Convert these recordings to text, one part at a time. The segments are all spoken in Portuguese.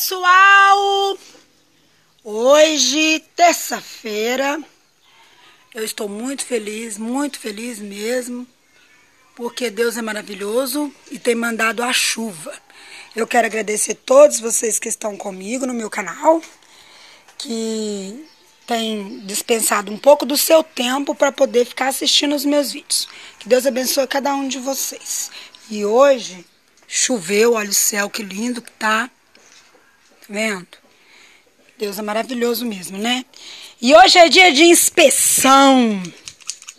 pessoal! Hoje, terça-feira, eu estou muito feliz, muito feliz mesmo, porque Deus é maravilhoso e tem mandado a chuva. Eu quero agradecer a todos vocês que estão comigo no meu canal, que têm dispensado um pouco do seu tempo para poder ficar assistindo os meus vídeos. Que Deus abençoe cada um de vocês. E hoje choveu, olha o céu que lindo que tá. Vendo? Deus é maravilhoso mesmo, né? E hoje é dia de inspeção.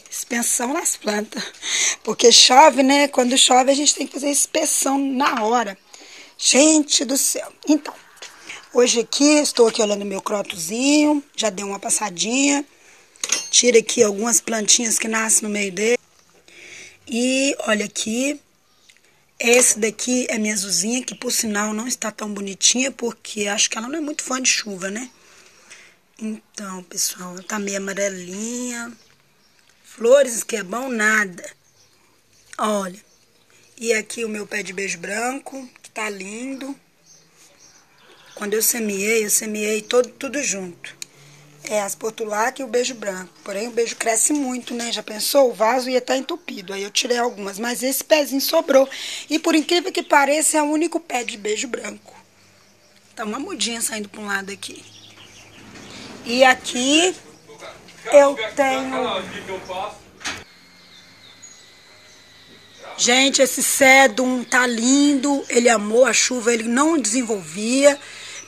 Inspeção nas plantas. Porque chove, né? Quando chove a gente tem que fazer inspeção na hora. Gente do céu. Então, hoje aqui, estou aqui olhando meu crotozinho. Já dei uma passadinha. Tira aqui algumas plantinhas que nascem no meio dele. E olha aqui, esse daqui é minha azulzinha, que por sinal não está tão bonitinha, porque acho que ela não é muito fã de chuva, né? Então, pessoal, ela tá meio amarelinha. Flores que é bom nada. Olha. E aqui o meu pé de beijo branco, que tá lindo. Quando eu semeei, eu semeei todo, tudo junto. É, as portulaca e o beijo branco. Porém, o beijo cresce muito, né? Já pensou? O vaso ia estar tá entupido. Aí eu tirei algumas, mas esse pezinho sobrou. E por incrível que pareça, é o único pé de beijo branco. Tá uma mudinha saindo para um lado aqui. E aqui eu tenho... Gente, esse cedum tá lindo. Ele amou a chuva, ele não desenvolvia.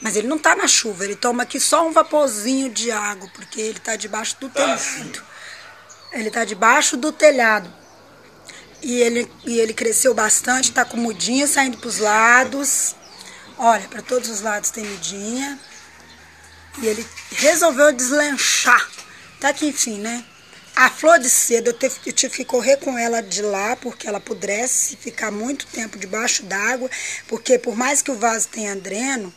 Mas ele não tá na chuva, ele toma aqui só um vaporzinho de água, porque ele tá debaixo do telhado. Ele tá debaixo do telhado. E ele, e ele cresceu bastante, tá com mudinha saindo pros lados. Olha, para todos os lados tem mudinha. E ele resolveu deslanchar. Tá aqui, enfim, né? A flor de seda, eu, teve, eu tive que correr com ela de lá, porque ela pudesse ficar muito tempo debaixo d'água. Porque por mais que o vaso tenha dreno,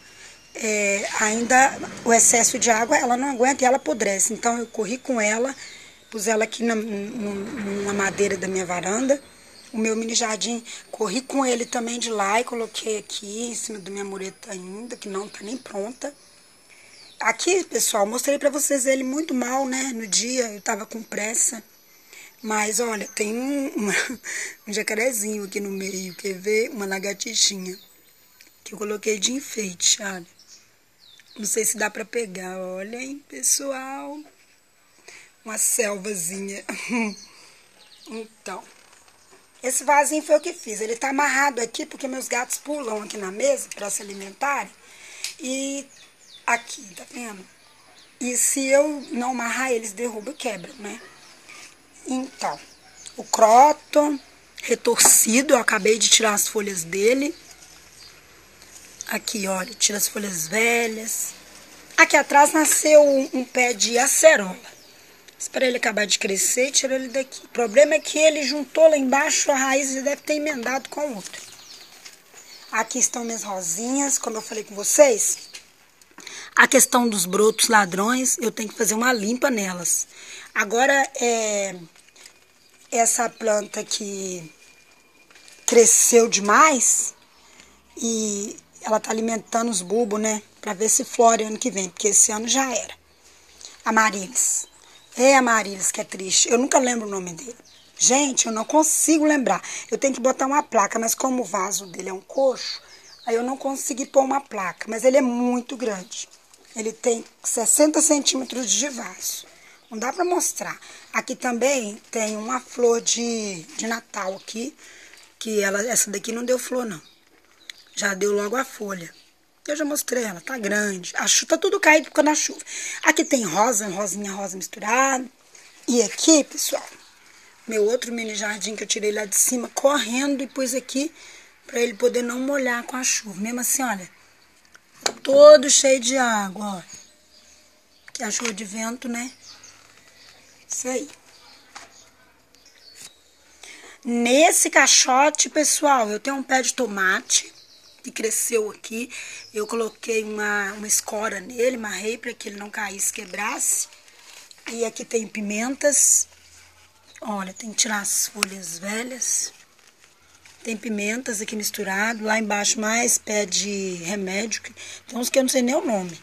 é, ainda o excesso de água ela não aguenta e ela apodrece. Então eu corri com ela, pus ela aqui na, na madeira da minha varanda. O meu mini jardim, corri com ele também de lá e coloquei aqui em cima da minha mureta ainda, que não tá nem pronta. Aqui, pessoal, mostrei para vocês ele muito mal, né? No dia eu tava com pressa. Mas olha, tem um, uma, um jacarezinho aqui no meio, quer ver? Uma lagartixinha. Que eu coloquei de enfeite, olha. Não sei se dá para pegar. Olha aí, pessoal. Uma selvazinha. então. Esse vasinho foi o que fiz. Ele tá amarrado aqui porque meus gatos pulam aqui na mesa para se alimentarem. E aqui, tá vendo? E se eu não amarrar, eles derrubam e quebram, né? Então, o croton retorcido, eu acabei de tirar as folhas dele. Aqui, olha, tira as folhas velhas. Aqui atrás nasceu um, um pé de acerola. Espera ele acabar de crescer e tira ele daqui. O problema é que ele juntou lá embaixo a raiz e deve ter emendado com outra. Aqui estão minhas rosinhas, como eu falei com vocês. A questão dos brotos ladrões, eu tenho que fazer uma limpa nelas. Agora, é, essa planta que cresceu demais e ela tá alimentando os bulbos, né? Pra ver se flore ano que vem, porque esse ano já era. Amarilis. É Amarilis que é triste. Eu nunca lembro o nome dele. Gente, eu não consigo lembrar. Eu tenho que botar uma placa, mas como o vaso dele é um coxo, aí eu não consegui pôr uma placa. Mas ele é muito grande. Ele tem 60 centímetros de vaso. Não dá pra mostrar. Aqui também tem uma flor de, de Natal aqui, que ela, essa daqui não deu flor, não. Já deu logo a folha. Eu já mostrei ela, tá grande. A chuva tá tudo caído por causa da chuva. Aqui tem rosa, rosinha rosa misturada. E aqui, pessoal, meu outro mini jardim que eu tirei lá de cima, correndo e pus aqui para ele poder não molhar com a chuva. Mesmo assim, olha, todo cheio de água, ó. Que a chuva de vento, né? Isso aí. Nesse caixote, pessoal, eu tenho um pé de tomate que cresceu aqui. Eu coloquei uma, uma escora nele, marrei para que ele não caísse, quebrasse. E aqui tem pimentas. Olha, tem que tirar as folhas velhas. Tem pimentas aqui misturado. Lá embaixo mais pé de remédio. Tem uns que eu não sei nem o nome.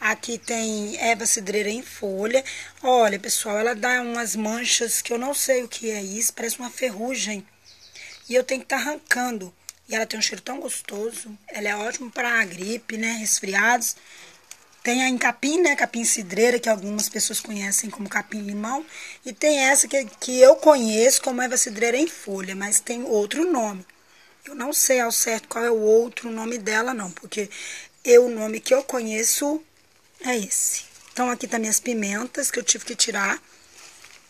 Aqui tem erva cidreira em folha. Olha, pessoal, ela dá umas manchas que eu não sei o que é isso. Parece uma ferrugem. E eu tenho que estar tá arrancando. E ela tem um cheiro tão gostoso. Ela é ótima para gripe, né? Resfriados. Tem a capim, né? Capim cidreira, que algumas pessoas conhecem como capim-limão. E tem essa que, que eu conheço como erva cidreira em folha, mas tem outro nome. Eu não sei ao certo qual é o outro nome dela, não, porque eu, o nome que eu conheço é esse. Então, aqui tá minhas pimentas que eu tive que tirar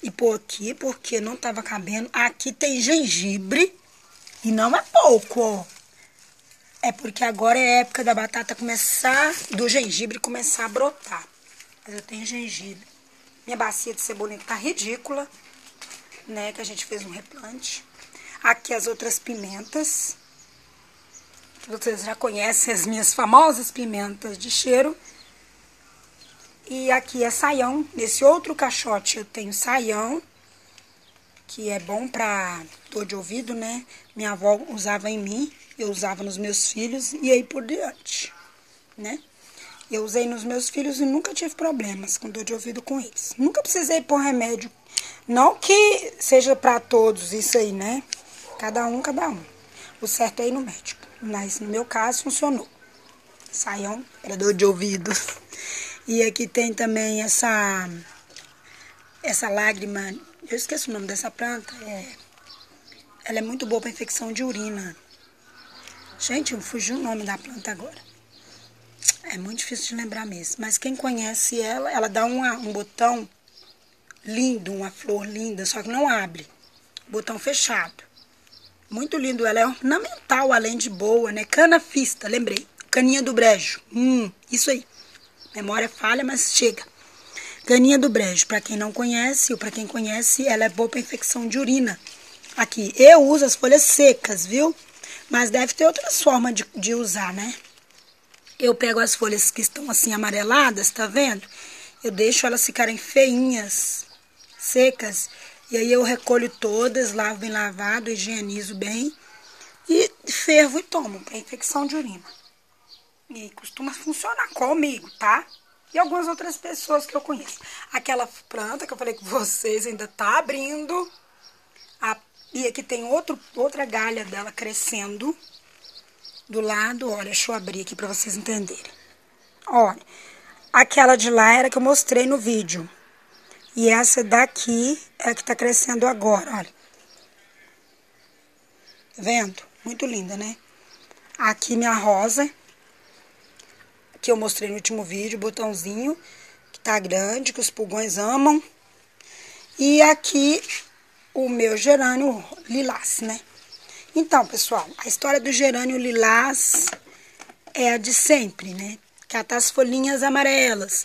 e pôr aqui, porque não tava cabendo. Aqui tem gengibre, e não é pouco, ó. É porque agora é época da batata começar, do gengibre começar a brotar. Mas eu tenho gengibre. Minha bacia de cebolinha tá ridícula, né? Que a gente fez um replante. Aqui as outras pimentas. Vocês já conhecem as minhas famosas pimentas de cheiro. E aqui é saião. Nesse outro caixote eu tenho saião que é bom para dor de ouvido, né? Minha avó usava em mim, eu usava nos meus filhos e aí por diante, né? Eu usei nos meus filhos e nunca tive problemas com dor de ouvido com eles. Nunca precisei pôr remédio. Não que seja para todos isso aí, né? Cada um, cada um. O certo é ir no médico. Mas no meu caso funcionou. Saiam para dor de ouvido. E aqui tem também essa essa lágrima eu esqueço o nome dessa planta. É, ela é muito boa para infecção de urina. Gente, eu fugi o nome da planta agora. É muito difícil de lembrar mesmo. Mas quem conhece ela, ela dá uma, um botão lindo, uma flor linda, só que não abre. Botão fechado. Muito lindo. Ela é ornamental, além de boa, né? Cana fista, lembrei. Caninha do brejo. Hum, isso aí. Memória falha, mas chega. Caninha do brejo, para quem não conhece ou para quem conhece, ela é boa para infecção de urina. Aqui, eu uso as folhas secas, viu? Mas deve ter outras formas de, de usar, né? Eu pego as folhas que estão assim amareladas, tá vendo? Eu deixo elas ficarem feinhas, secas. E aí eu recolho todas, lavo bem lavado, higienizo bem. E fervo e tomo para infecção de urina. E costuma funcionar comigo, tá? E algumas outras pessoas que eu conheço. Aquela planta que eu falei com vocês ainda tá abrindo. A, e aqui tem outro, outra galha dela crescendo do lado. Olha, deixa eu abrir aqui para vocês entenderem. Olha, aquela de lá era que eu mostrei no vídeo. E essa daqui é a que tá crescendo agora, olha. Tá vendo? Muito linda, né? Aqui minha rosa, que eu mostrei no último vídeo, botãozinho, que tá grande, que os pulgões amam. E aqui o meu gerânio lilás, né? Então, pessoal, a história do gerânio lilás é a de sempre, né? Tá as folhinhas amarelas.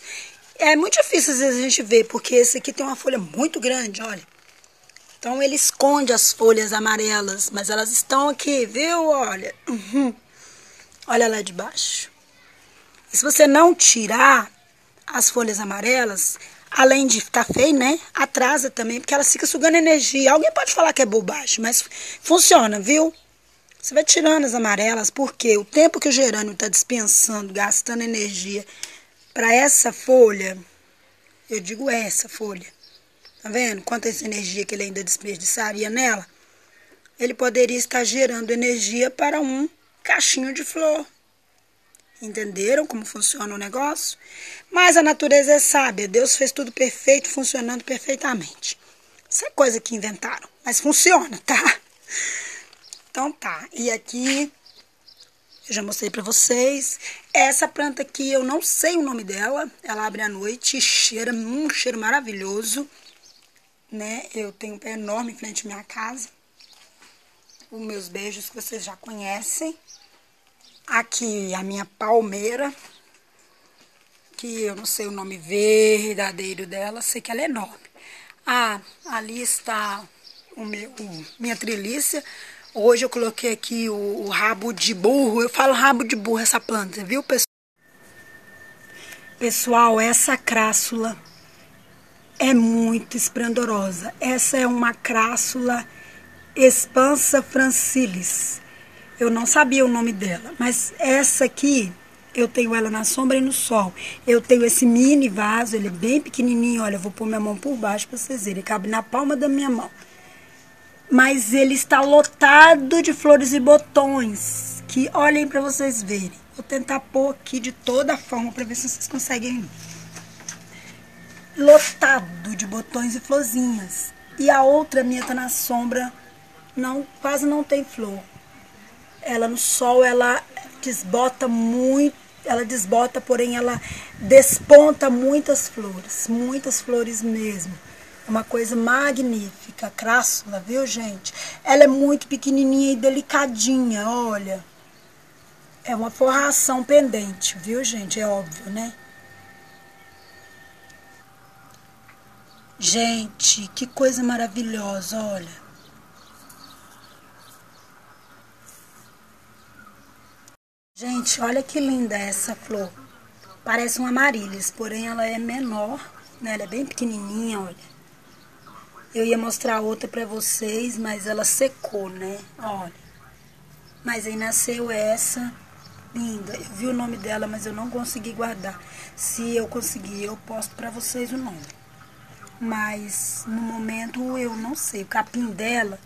É muito difícil às vezes a gente ver, porque esse aqui tem uma folha muito grande, olha. Então ele esconde as folhas amarelas, mas elas estão aqui, viu? Olha. Uhum. Olha lá de baixo. E se você não tirar as folhas amarelas, além de ficar feio, né? Atrasa também, porque elas ficam sugando energia. Alguém pode falar que é bobagem, mas funciona, viu? Você vai tirando as amarelas, porque o tempo que o gerânio está dispensando, gastando energia para essa folha, eu digo essa folha, tá vendo? Quanta essa energia que ele ainda desperdiçaria nela, ele poderia estar gerando energia para um cachinho de flor. Entenderam como funciona o negócio? Mas a natureza é sábia. Deus fez tudo perfeito, funcionando perfeitamente. Isso é coisa que inventaram, mas funciona, tá? Então tá. E aqui eu já mostrei para vocês. Essa planta aqui eu não sei o nome dela. Ela abre à noite e cheira um cheiro maravilhoso, né? Eu tenho um pé enorme em frente à minha casa. Os meus beijos que vocês já conhecem. Aqui a minha palmeira, que eu não sei o nome verdadeiro dela, sei que ela é enorme. Ah, ali está o meu, o, minha trilícia. Hoje eu coloquei aqui o, o, rabo de burro. Eu falo rabo de burro essa planta, viu, pessoal? Pessoal, essa crássula é muito esplendorosa. Essa é uma crássula Espansa francilis. Eu não sabia o nome dela, mas essa aqui eu tenho ela na sombra e no sol. Eu tenho esse mini vaso, ele é bem pequenininho. Olha, eu vou pôr minha mão por baixo para vocês verem. Ele cabe na palma da minha mão. Mas ele está lotado de flores e botões. Que olhem para vocês verem. Vou tentar pôr aqui de toda forma para ver se vocês conseguem Lotado de botões e florzinhas. E a outra minha tá na sombra, não quase não tem flor. Ela no sol, ela desbota muito, ela desbota, porém ela desponta muitas flores, muitas flores mesmo. É uma coisa magnífica, crássula, viu, gente? Ela é muito pequenininha e delicadinha, olha. É uma forração pendente, viu, gente? É óbvio, né? Gente, que coisa maravilhosa, olha. Gente, olha que linda essa flor. Parece uma amarilias, porém ela é menor, né? Ela é bem pequenininha, olha. Eu ia mostrar outra pra vocês, mas ela secou, né? Olha. Mas aí nasceu essa linda. Eu vi o nome dela, mas eu não consegui guardar. Se eu conseguir, eu posto pra vocês o nome. Mas no momento eu não sei. O capim dela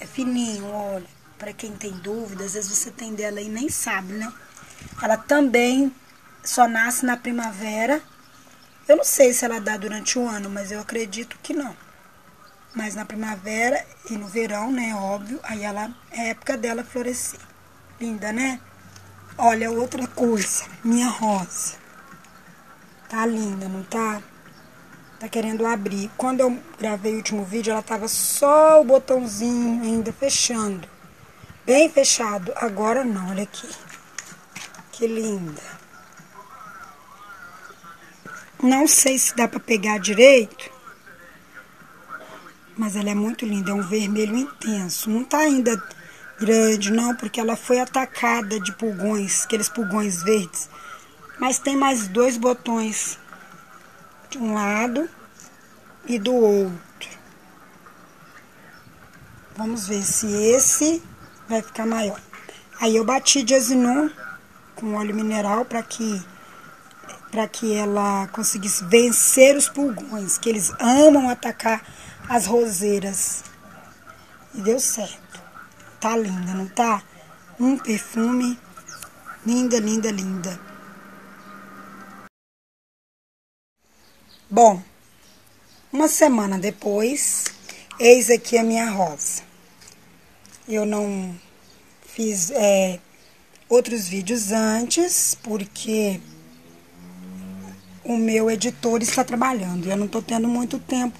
é fininho, olha para quem tem dúvidas, às vezes você tem dela e nem sabe, né? Ela também só nasce na primavera. Eu não sei se ela dá durante o ano, mas eu acredito que não. Mas na primavera e no verão, né, óbvio, aí ela é época dela florescer. Linda, né? Olha outra coisa, minha rosa. Tá linda, não tá? Tá querendo abrir. Quando eu gravei o último vídeo, ela tava só o botãozinho ainda fechando bem fechado. Agora não, olha aqui. Que linda. Não sei se dá para pegar direito. Mas ela é muito linda, é um vermelho intenso. Não tá ainda grande não, porque ela foi atacada de pulgões, aqueles pulgões verdes. Mas tem mais dois botões de um lado e do outro. Vamos ver se esse vai ficar maior. Aí eu bati de azinon com óleo mineral para que para que ela conseguisse vencer os pulgões, que eles amam atacar as roseiras. E deu certo. Tá linda, não tá? Um perfume linda, linda, linda. Bom, uma semana depois, eis aqui a minha rosa eu não fiz é, outros vídeos antes, porque o meu editor está trabalhando. Eu não estou tendo muito tempo.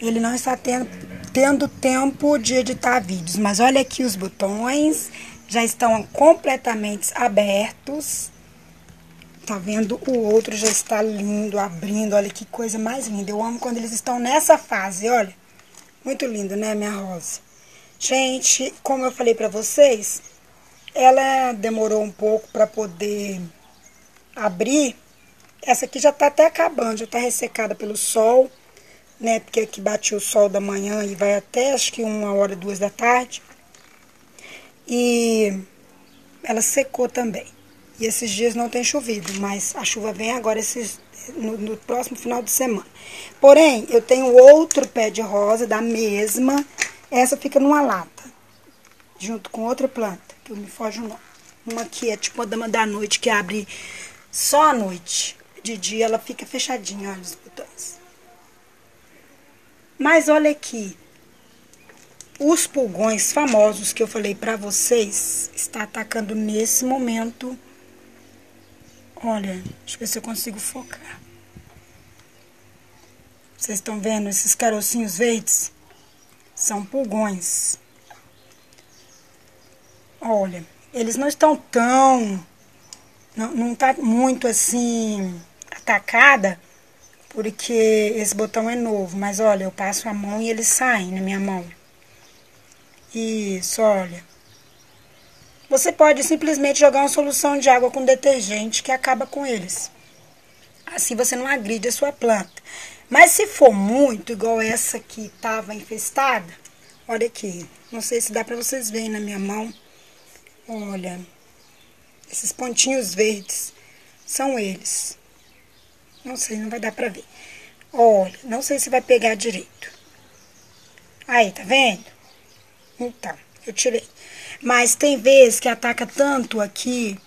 Ele não está tendo, tendo tempo de editar vídeos. Mas olha aqui os botões. Já estão completamente abertos. Tá vendo? O outro já está lindo, abrindo. Olha que coisa mais linda. Eu amo quando eles estão nessa fase, olha. Muito lindo, né, minha rosa? Gente, como eu falei para vocês, ela demorou um pouco para poder abrir. Essa aqui já tá até acabando, já tá ressecada pelo sol, né? Porque aqui bate o sol da manhã e vai até acho que uma hora, duas da tarde. E ela secou também. E esses dias não tem chovido, mas a chuva vem agora esses, no, no próximo final de semana. Porém, eu tenho outro pé de rosa da mesma essa fica numa lata, junto com outra planta, que eu me foge o nome. Uma aqui é tipo a dama da noite, que abre só à noite. De dia ela fica fechadinha, olha os botões. Mas olha aqui. Os pulgões famosos que eu falei pra vocês, está atacando nesse momento. Olha, deixa eu ver se eu consigo focar. Vocês estão vendo esses carocinhos verdes? São pulgões. Olha, eles não estão tão... Não, não tá muito assim atacada, porque esse botão é novo. Mas olha, eu passo a mão e eles saem na minha mão. Isso, olha. Você pode simplesmente jogar uma solução de água com detergente que acaba com eles. Assim você não agride a sua planta. Mas se for muito, igual essa que estava infestada, Olha aqui. Não sei se dá pra vocês verem na minha mão. Olha. Esses pontinhos verdes são eles. Não sei, não vai dar pra ver. Olha, não sei se vai pegar direito. Aí, tá vendo? Então, eu tirei. Mas tem vezes que ataca tanto aqui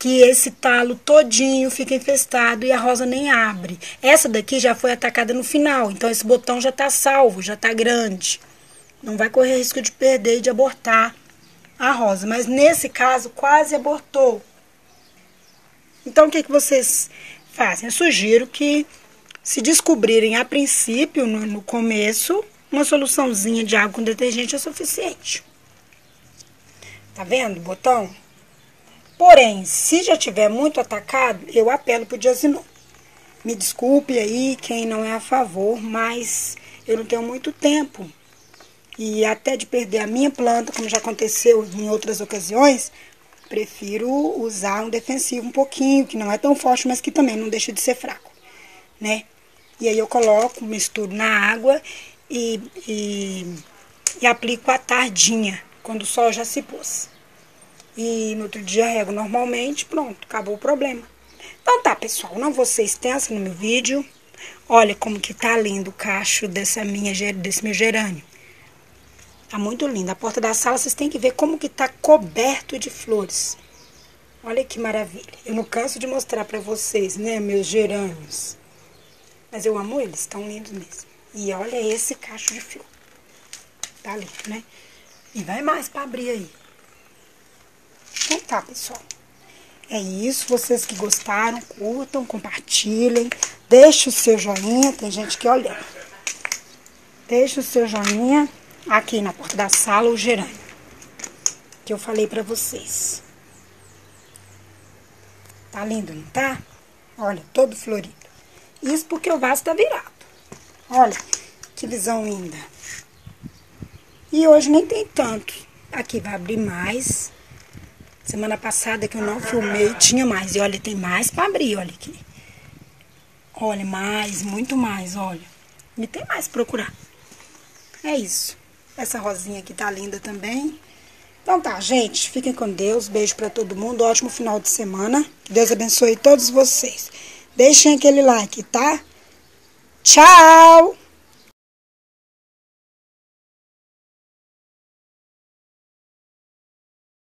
que esse talo todinho fica infestado e a rosa nem abre. Essa daqui já foi atacada no final, então esse botão já tá salvo, já tá grande. Não vai correr risco de perder e de abortar a rosa. Mas nesse caso, quase abortou. Então, o que, que vocês fazem? Eu sugiro que, se descobrirem a princípio, no, no começo, uma soluçãozinha de água com detergente é suficiente. Tá vendo o botão? Porém, se já tiver muito atacado, eu apelo pro diazinon. Me desculpe aí quem não é a favor, mas eu não tenho muito tempo. E até de perder a minha planta, como já aconteceu em outras ocasiões, prefiro usar um defensivo um pouquinho, que não é tão forte, mas que também não deixa de ser fraco, né? E aí eu coloco, misturo na água e, e, e aplico à tardinha, quando o sol já se pôs. E no outro dia rego normalmente, pronto, acabou o problema. Então tá, pessoal, não vou ser extensa no meu vídeo. Olha como que tá lindo o cacho dessa minha, desse meu gerânio. Tá muito lindo. A porta da sala, vocês têm que ver como que tá coberto de flores. Olha que maravilha. Eu não canso de mostrar pra vocês, né, meus gerânios. Mas eu amo eles, estão lindos mesmo. E olha esse cacho de flor. Tá lindo, né? E vai mais pra abrir aí. Então tá, pessoal. É isso. Vocês que gostaram, curtam, compartilhem. Deixe o seu joinha. Tem gente que olha. Deixe o seu joinha aqui na porta da sala, o gerânio. Que eu falei pra vocês. Tá lindo, não tá? Olha, todo florido. Isso porque o vaso tá virado. Olha, que visão linda. E hoje nem tem tanto. Aqui vai abrir mais. Semana passada que eu não filmei, tinha mais. E olha, tem mais pra abrir, olha aqui. Olha, mais, muito mais, olha. E tem mais pra procurar. É isso. Essa rosinha aqui tá linda também. Então tá, gente. Fiquem com Deus. Beijo pra todo mundo. Ótimo final de semana. Deus abençoe todos vocês. Deixem aquele like, tá? Tchau!